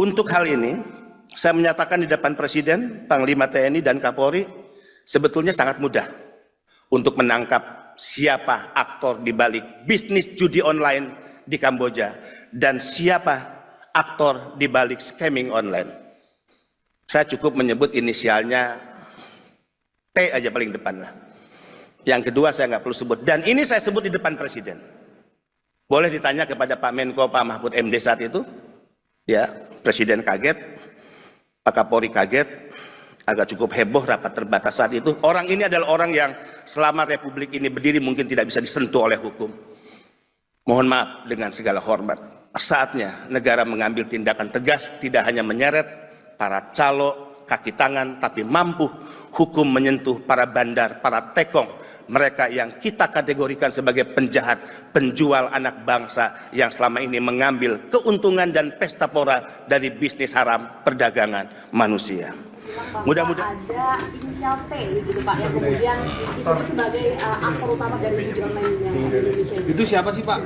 Untuk hal ini, saya menyatakan di depan Presiden, Panglima TNI, dan Kapolri, sebetulnya sangat mudah untuk menangkap siapa aktor di balik bisnis judi online di Kamboja dan siapa aktor di balik scamming online. Saya cukup menyebut inisialnya T aja paling depan lah. Yang kedua saya nggak perlu sebut. Dan ini saya sebut di depan Presiden. Boleh ditanya kepada Pak Menko, Pak Mahfud MD saat itu. Ya, Presiden kaget, Pak Kapolri kaget, agak cukup heboh rapat terbatas saat itu. Orang ini adalah orang yang selama Republik ini berdiri mungkin tidak bisa disentuh oleh hukum. Mohon maaf dengan segala hormat. Saatnya negara mengambil tindakan tegas, tidak hanya menyeret para calo, kaki tangan, tapi mampu hukum menyentuh para bandar, para tekong, mereka yang kita kategorikan sebagai penjahat, penjual anak bangsa yang selama ini mengambil keuntungan dan pesta pora dari bisnis haram perdagangan manusia. Mudah-mudahan ada inisial T gitu Pak yang kemudian disebut sebagai uh, aktor utama dari judi online yang Indonesia. Itu siapa sih Pak?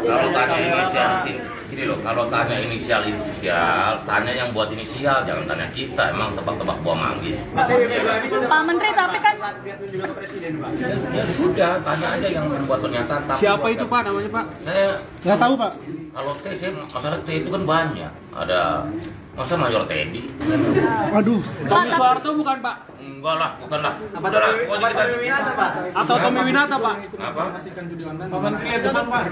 Kalau tanya inisial sih, gini loh, kalau tanya inisial inisial, tanya yang buat inisial, jangan tanya kita. Emang tebak-tebak buah manggis. Pak Menteri tapi kan Ya sudah, tanya aja yang membuat pernyataan. Tapi Siapa itu Pak namanya Pak? Saya Nggak tahu Pak. kalau T saya masalah T itu kan banyak. Ada masa Mayor Teddy? Waduh. Tommy Soeharto bukan Pak? Enggak lah, bukan lah. Udah lah, pokoknya kita- Atau Tommy Winata Pak? Apa? Pak Menteri depan Pak.